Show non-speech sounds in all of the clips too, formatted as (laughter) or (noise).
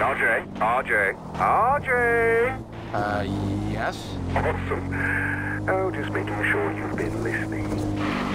Ajay, Ajay, Ajay! Uh, yes? Awesome. Oh, just making sure you've been listening.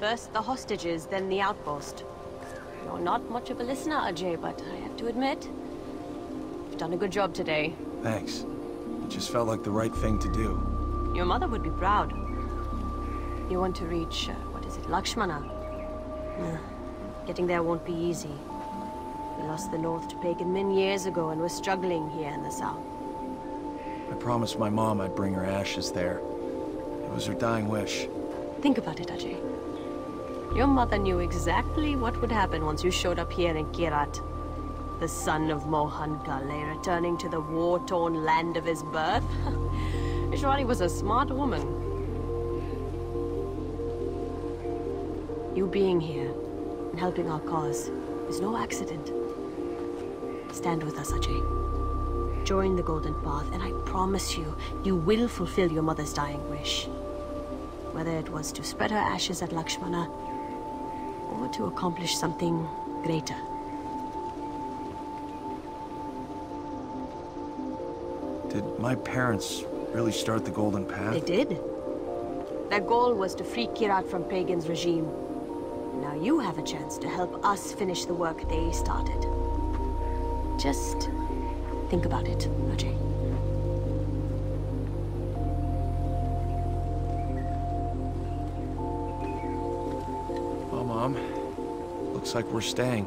First the hostages, then the outpost. You're not much of a listener, Ajay, but I have to admit, you've done a good job today. Thanks. It just felt like the right thing to do. Your mother would be proud. You want to reach, uh, what is it, Lakshmana? Uh, getting there won't be easy. We lost the north to Pagan Min years ago and we're struggling here in the south. I promised my mom I'd bring her ashes there. It was her dying wish. Think about it, Ajay. Your mother knew exactly what would happen once you showed up here in Kyrat. The son of Mohan Ghale returning to the war-torn land of his birth. (laughs) Ishwari was a smart woman. You being here and helping our cause is no accident. Stand with us, Ajay. Join the Golden Path, and I promise you, you will fulfill your mother's dying wish. Whether it was to spread her ashes at Lakshmana, or to accomplish something greater. Did my parents really start the Golden Path? They did. Their goal was to free Kyrat from Pagan's regime. Now you have a chance to help us finish the work they started. Just think about it, Ajay. Mom, looks like we're staying.